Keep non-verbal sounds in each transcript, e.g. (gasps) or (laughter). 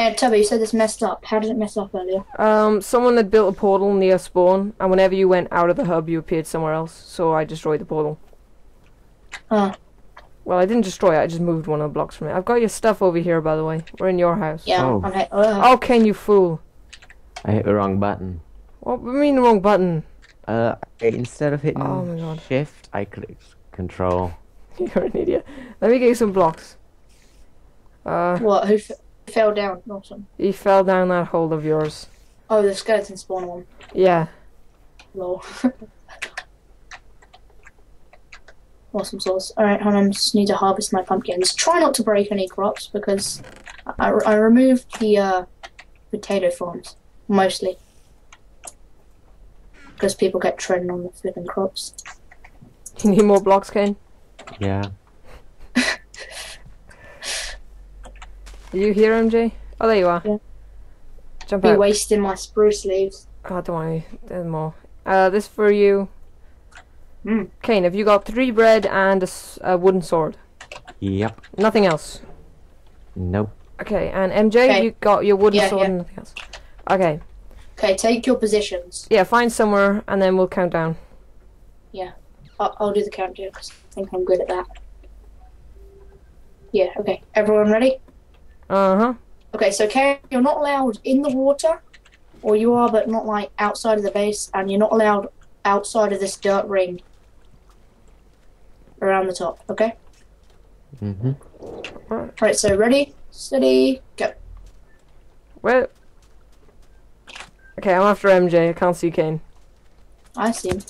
Hey, Tubby, you said this messed up. How did it mess up earlier? Um, someone had built a portal near spawn, and whenever you went out of the hub, you appeared somewhere else. So I destroyed the portal. Oh, Well, I didn't destroy it. I just moved one of the blocks from it. I've got your stuff over here, by the way. We're in your house. yeah. Oh. I'm. Uh, Oh, Ken, you fool! I hit the wrong button. What? do you mean the wrong button? Uh, instead of hitting Oh my God. shift, I clicked control. (laughs) You're an idiot. Let me get you some blocks. Uh, what? Who f- fell down? Awesome. he fell down that hole of yours. Oh, the skeleton spawn one. Yeah. Lol. (laughs) awesome sauce. Alright, hold on. Just need to harvest my pumpkins. Try not to break any crops because I, I removed the uh, potato farms. Mostly. Because people get treading on the flipping crops. (laughs) You need more blocks, Ken? Yeah. Are you here, MJ? Oh, there you are. Yeah. Jump Be wasting my spruce leaves. Oh, don't worry. There's more. Uh, this for you. Hmm. Kane, have you got three bread and a, s- a wooden sword? Yep. Nothing else. Nope. Okay, and MJ, Okay. you got your wooden Yeah, sword yeah. and nothing else. Okay. Okay, take your positions. Yeah, find somewhere and then we'll count down. I'll, I'll do the countdown because I think I'm good at that. Yeah, okay. Everyone ready? Uh huh. Okay, so Karen, you're not allowed in the water, or you are, but not like outside of the base, and you're not allowed outside of this dirt ring around the top. Okay. Mhm. Right. So ready, steady, go. Well. Okay, I'm after MJ. I can't see Kane. I see him.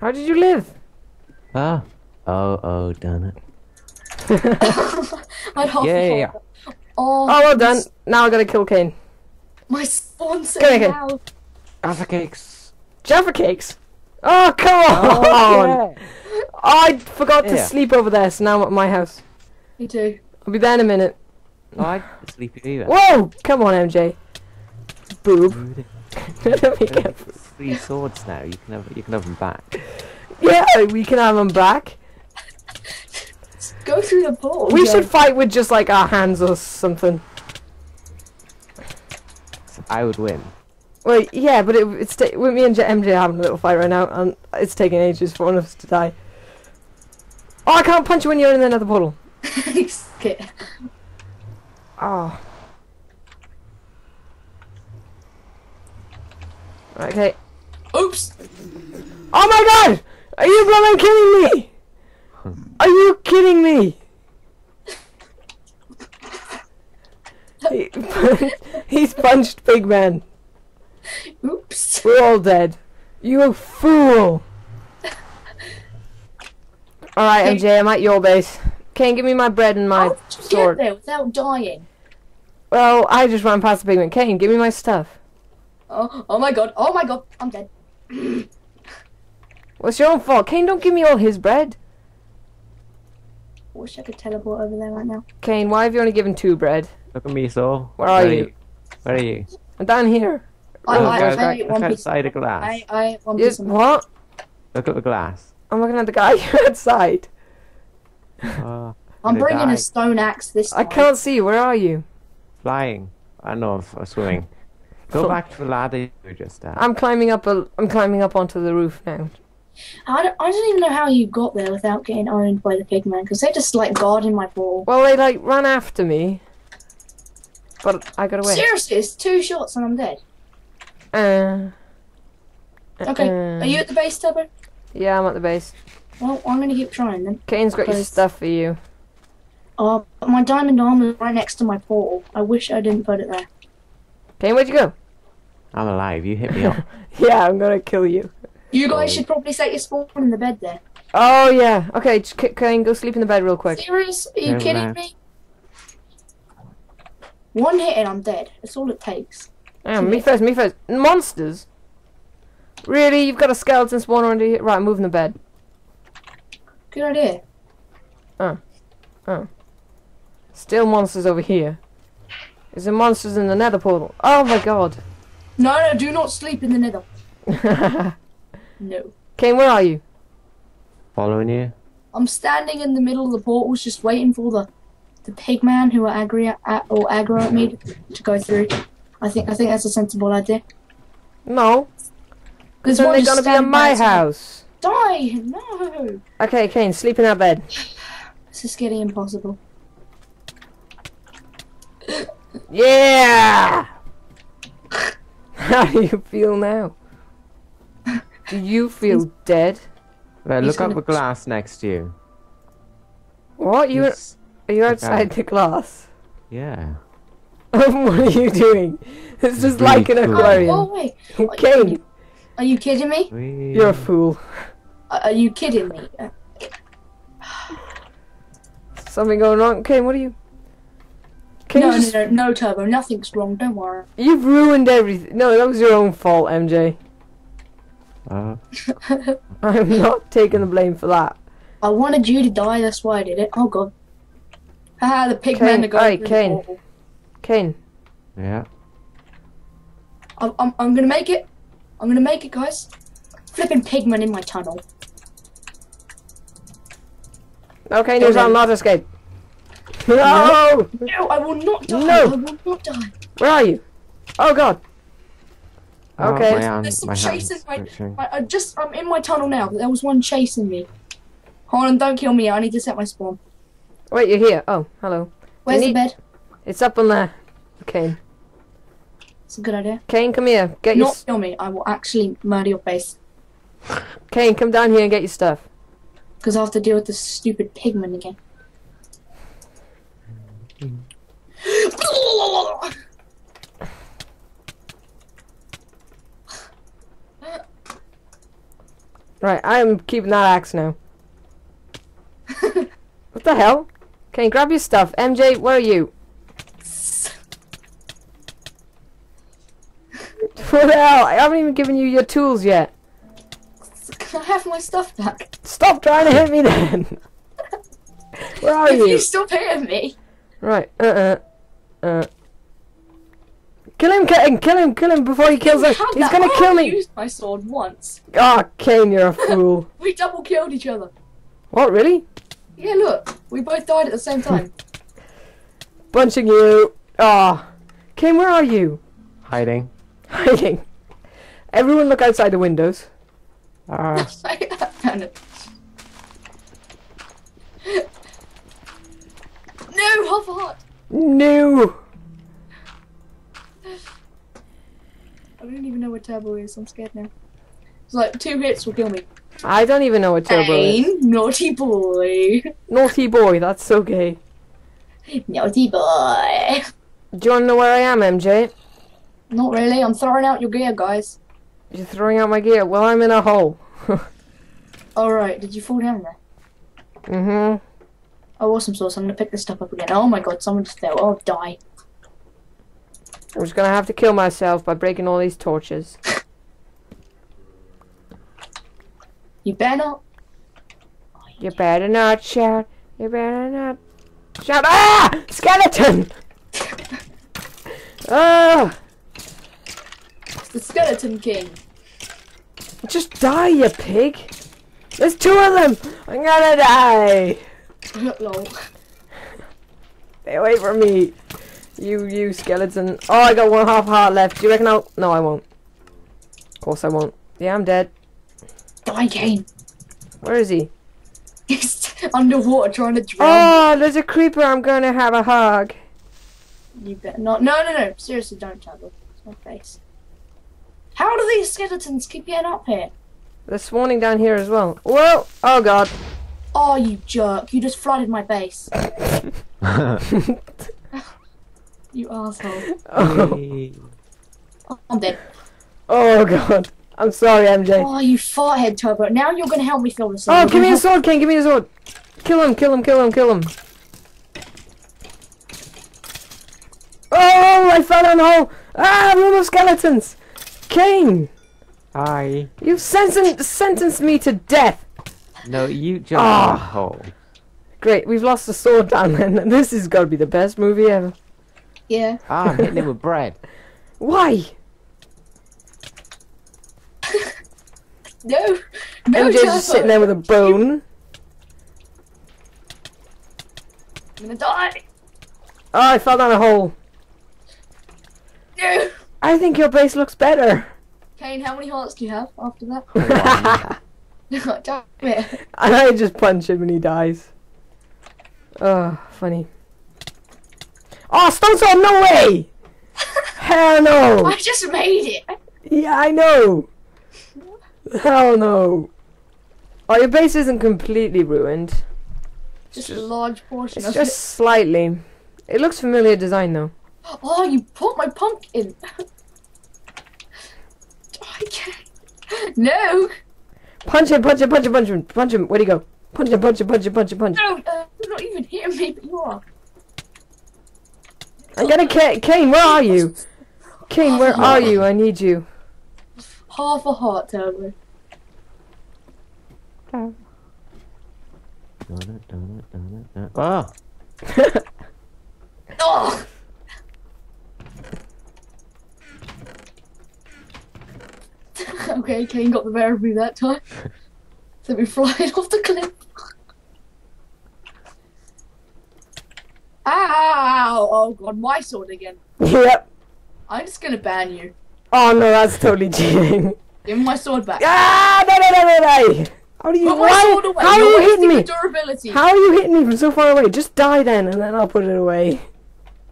How did you live? Ah. Oh, oh, done it. (laughs) I half Yay. Oh, oh, Oh, well done. Now I gotta kill Kane. My sponsor Go again. now. Alpha cakes. Jaffa cakes. Oh, come oh, on! I forgot to Yeah. sleep over there, so now I'm at my house. Me too. I'll be there in a minute. Oh, I didn't sleep either. Whoa! Come on, MJ. Boob. (laughs) Let me get- Three swords now. You can have. You can have them back. yeah, we can have them back. Go through the portal. We Joe. should fight with just like our hands or something. I would win. Well, yeah, but it, it's ta- with me and J- MJ having a little fight right now, and it's taking ages for one of us to die. Oh, I can't punch you when you're in another portal. (laughs) okay. Oh. Okay. Oops. Oh my god! Are you blooming kidding me? Are you kidding me? He, (laughs) he's punched pigman. Oops. We're all dead. You fool! Alright, MJ, I'm at your base. Kane, give me my bread and my How did you get there without dying? Well, I just ran past the pigman. Kane, give me my stuff. Oh, oh my god. Oh my god. I'm dead. It's your own fault. Kane, don't give me all his bread. Wish I could teleport over there right now. Kane, why have you only given two bread? Look at me, Saul. Where are you? Where are you? I'm down here. I, Oh, I, guys, I, look one piece. outside the glass. I, I, one You, piece. of- what? Look at the glass. I'm looking at the guy (laughs) outside. Oh, I'm bringing die. a stone axe this I can't see you. Where are you? flying. I know, I'm swimming. (laughs) Go back to the ladder you were just at. I'm climbing up a. I'm climbing up onto the roof now. I don't, I don't even know how you got there without getting owned by the pigman because they're just like guarding my ball. Well, they like ran after me, but I got away. Seriously, it's two shots and I'm dead. Uh, Okay, uh, are you at the base, Tubber? Yeah, I'm at the base. Well, I'm gonna keep trying then. Kane's got your stuff for you. Uh, my diamond armor is right next to my portal. I wish I didn't put it there. Kane, where'd you go? I'm alive. You hit me up. (laughs) Yeah, I'm gonna kill you. You guys Oh. should probably set your spawn in the bed there. Oh yeah. Okay, just, K- Kane, go sleep in the bed real quick. Serious? Are you Never kidding mind. me? One hit and I'm dead. That's all it takes. Hang on, me first, me first. Monsters? Really? You've got a skeleton spawner under here? Right, I'm moving the bed. Good idea. Oh. Oh. Still monsters over here. Is there monsters in the nether portal? Oh my god. No, no, do not sleep in the nether. (laughs) No. Kane, where are you? Following you. I'm standing in the middle of the portals, just waiting for the the pig man who are angry at, or aggro at me (laughs) to go through. I think I think that's a sensible idea. No. Because It's only gonna be in my house. Die! No! Okay, Kane, sleep in that bed. (sighs) This is getting impossible. Yeah! (laughs) How do you feel now? Do you feel dead? Well, He's look up gonna- glass next to you. What? You Yes. are you outside the glass? Yeah. (laughs) what are you doing? It's just Really like an aquarium. Oh, wait. Are Kane, you, are you kidding me? We... you're a fool. Are are you kidding me? (sighs) Something going wrong? Kane, what are you? Kane, no, just... no, no, no, Turbo. Nothing's wrong. Don't worry. You've ruined everything. No, that was your own fault, MJ. Uh, (laughs) I'm not taking the blame for that. I wanted you to die. That's why I did it. Oh god. Haha, the pig Kane, man to go aye, Kane. Kane, yeah. I'm, I'm, I'm gonna make it. I'm gonna make it, guys. Flipping pigman in my tunnel. okay, News, I'll not escape. (laughs) No! No, I will not die. No. I will not die. Where are you? Oh god. Oh, Okay. my, hand, There's some my chasing my- twitching. I, I just, I'm in my tunnel now. There was one chasing me. Hold on, don't kill me. I need to set my spawn. Wait, you're here. Oh, hello. Where's need- the bed? It's up on there. Okay. It's a good idea. Kane, come here. Get your Not kill me. I will actually murder your face. Kane, come down here and get your stuff. Because I have to deal with this stupid pigman again. Mm. (gasps) (laughs) Right, I am keeping that axe now. (laughs) What the hell? Kane, grab your stuff. MJ, where are you? (laughs) What the hell? I haven't even given you your tools yet. Can I have my stuff back? Stop trying to hit me then. (laughs) Where are If you you? stop hitting me. Right, uh-uh uh. Uh. Kill him, Kane! Kill him, kill him before he kills us! He's gonna I kill only me! used my sword once. Ah, Kane, you're a fool. (laughs) We double killed each other. What, really? Yeah, look. We both died at the same time. (laughs) Bunching you. Ah. Kane, where are you? Hiding. Hiding. Everyone look outside the windows. Ah, (laughs) I found it. No, half a heart. No! I don't even know where Turbo is. I'm scared now. It's like two hits will kill me. I don't even know what turbo is. Pain, naughty boy. Naughty boy, that's so gay. Naughty boy. Do you want to know where I am, MJ? Not really. I'm throwing out your gear, guys. You're throwing out my gear. Well, I'm in a hole. (laughs) All right. Did you fall down there? mm-hmm. Oh, awesome sauce. I'm gonna pick this stuff up again. Oh my god, someone just fell. Oh, die. I'm just gonna have to kill myself by breaking all these torches. You better not. You better not shout. You better not shout. Ah! Skeleton! (laughs) Ah! It's the skeleton king. Just die, you pig! There's two of them! I'm gonna die! (laughs) Lol. Stay away from me! You, you skeleton. Oh, I got one half heart left. Do you reckon I'll. No, I won't. Of course I won't. Yeah, I'm dead. Die, Kane. Where is he? He's (laughs) underwater trying to drown. Oh, there's a creeper. I'm gonna have a hug. You better not. No, no, no. Seriously, don't Turbo. It's my face. How do these skeletons keep getting up here? They're spawning down here as well. Whoa! Oh god. Oh, you jerk. You just flooded my base. (laughs) (laughs) You asshole. Oh, Yay. I'm dead. oh god. I'm sorry, MJ. Oh, you farthead Turbo. Now you're gonna help me fill this Oh, give me a sword, King. Give me a sword. Kill him, kill him, kill him, kill him. Oh, I fell down the hole. Ah, room of skeletons. King, Hi. you've sentenced, sentenced me to death. No, you jumped Ah. in the hole. Great, we've lost the sword down then. This is gotta be the best movie ever. Yeah. Ah, I'm hitting him with (laughs) bread. Why? No. No, MJ's just sitting there with a bone. I'm gonna die. Oh, I fell down a hole. No. I think your base looks better. Kane, how many hearts do you have after that? and (laughs) Damn it. (laughs) I just punch him and he dies. Oh, funny. Oh, stone sword, no way! (laughs) Hell no! I just made it. Yeah, I know. Hell no. Oh, your base isn't completely ruined. Just a large portion It's just slightly. It looks familiar design though. Oh, you put my pumpkin. (laughs) I can't. No. Punch him, punch him, punch him, punch him, punch him. Where'd he go? Punch him, punch him, punch him, punch him, punch him. No, uh, you're not even hitting me, but you are. I'm gonna Kane, Kane, where are you? Kane, where are you? I need you. Half a heart, Turbo. Oh, Oh! okay, Kane got the better of me that time. (laughs) Sent me flying off the cliff. Ow! Oh god, my sword again. yep. I'm just gonna ban you. Oh no, that's totally cheating. Give me my sword back. Ah, no, no, no, no, no. How do you? Put my why- sword away. How are You're you wasting hitting me? durability. How are you hitting me from so far away? Just die then, and then I'll put it away.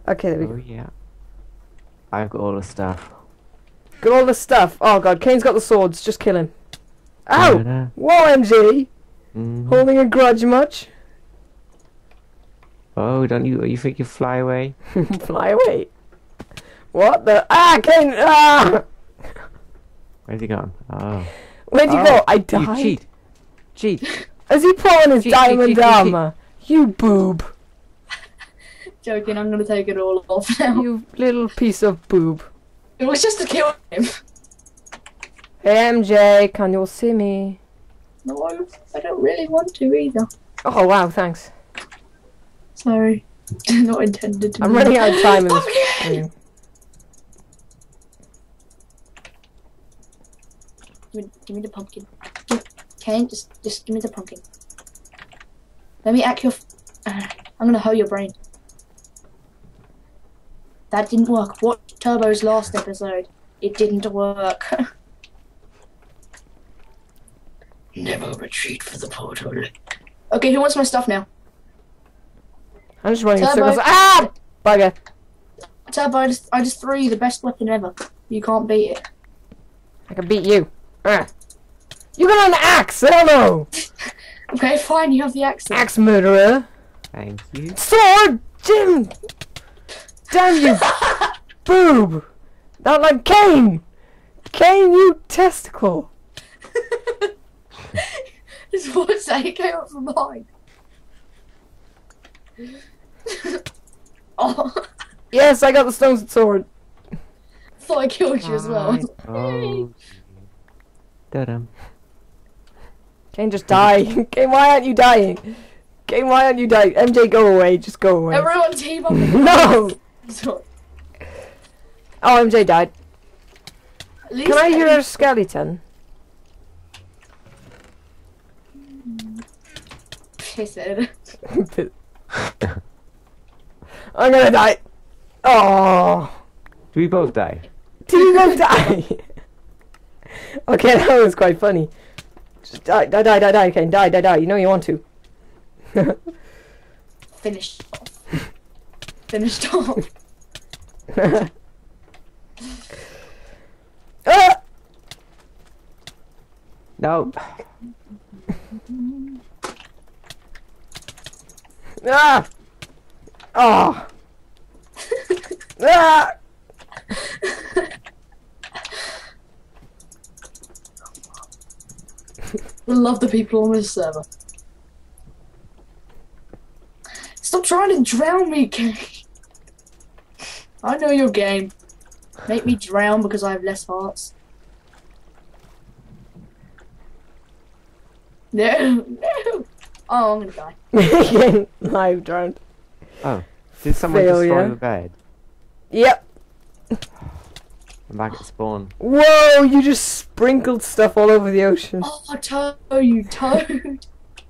Okay, there we oh yeah. I've got all the stuff. Got all the stuff. Oh god, Kane's got the swords. Just kill him. Ow! Whoa, MJ! Mhm. Holding a grudge much? Oh, don't you? You think you fly away? (laughs) Fly away. What the? Ah, Kane! Ah! Where's he gone? Oh. Where'd you Oh, go? I You died. cheat. Cheat. Is he pulling his Cheat, cheat, diamond cheat, cheat, cheat. armor? You boob. (laughs) Joking, I'm gonna take it all off now. You little piece of boob. It was just to kill him. Hey MJ, can you see me? No, I don't really want to either. Oh wow, thanks. Sorry. (laughs) Not intended to I'm be. running out of time in this Pumpkin! stream. Give me, give me the pumpkin. Give, Kane, just, just give me the pumpkin. Let me act your. F- uh, (sighs) I'm gonna hoe your brain. That didn't work. What Turbo's last episode? It didn't work. (laughs) Never retreat for the portal. Okay, who wants my stuff now? I'm just running in circles. Ah! Bugger. Turbo, I just, I just threw you the best weapon ever. You can't beat it. I can beat you. Ah. You got an axe! Hell no! (laughs) Okay, fine, you have the axe. then. Axe murderer. Thank you. Sword! Jim! Damn you! (laughs) Boob! Not like Kane! Kane, you testicle! (laughs) His voice it came up from behind. (laughs) oh, Yes, I got the stones stone sword. So I killed you as well. Fine. (laughs) Oh. Da-dum. Kane, just die. (laughs) Kane, why aren't you dying? Kane, why aren't you dying? MJ, go away. Just go away. Everyone team up. No! So, Oh, MJ died. Can I hear Eddie- a skeleton? He said. I'm gonna die. Oh, Do we both die? did you both die? okay, (laughs) that was quite funny. Just die, die, die, die, die, Kane, die, die, die. You know you want to. (laughs) Finished off. Finished off. (laughs) ah! No. Ah! Oh! ah! We love the people on this server. Stop trying to drown me, Kane. I know your game. Make me drown because I have less hearts. (laughs) No, no. Oh, I'm gonna die. (laughs) Kane, live drowned. Oh. Did someone destroy Failure. the bed? Yep. I'm back at spawn. Whoa, you just sprinkled stuff all over the ocean. Oh, Toad, you toad.